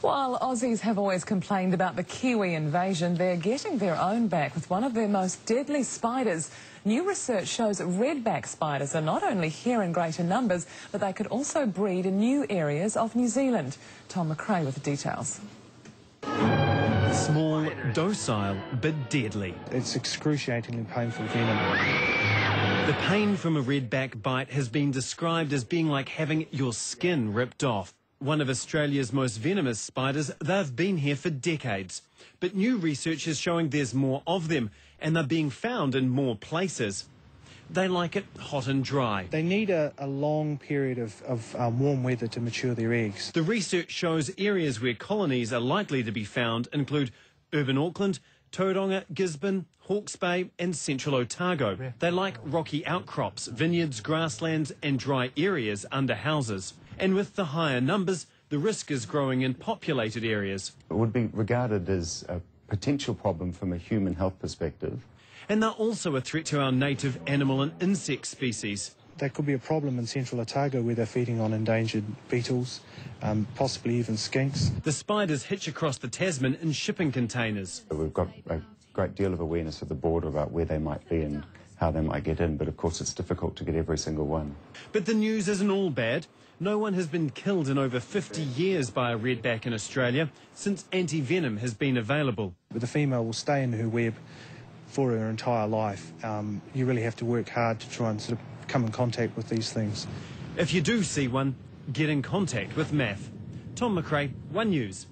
While Aussies have always complained about the Kiwi invasion, they're getting their own back with one of their most deadly spiders. New research shows redback spiders are not only here in greater numbers, but they could also breed in new areas of New Zealand. Tom McRae with the details. Small, docile, but deadly. It's excruciatingly painful venom. The pain from a redback bite has been described as being like having your skin ripped off. One of Australia's most venomous spiders, they've been here for decades. But new research is showing there's more of them, and they're being found in more places. They like it hot and dry. They need a, a long period of, of um, warm weather to mature their eggs. The research shows areas where colonies are likely to be found include urban Auckland, Tauranga, Gisborne, Hawke's Bay and central Otago. They like rocky outcrops, vineyards, grasslands and dry areas under houses. And with the higher numbers, the risk is growing in populated areas. It would be regarded as a potential problem from a human health perspective. And they're also a threat to our native animal and insect species. That could be a problem in central Otago where they're feeding on endangered beetles, um, possibly even skinks. The spiders hitch across the Tasman in shipping containers. We've got a great deal of awareness at the border about where they might be and how they might get in, but of course it's difficult to get every single one. But the news isn't all bad. No one has been killed in over 50 years by a redback in Australia since anti-venom has been available. But the female will stay in her web for her entire life. Um, you really have to work hard to try and sort of come in contact with these things. If you do see one, get in contact with MAF. Tom McRae, One News.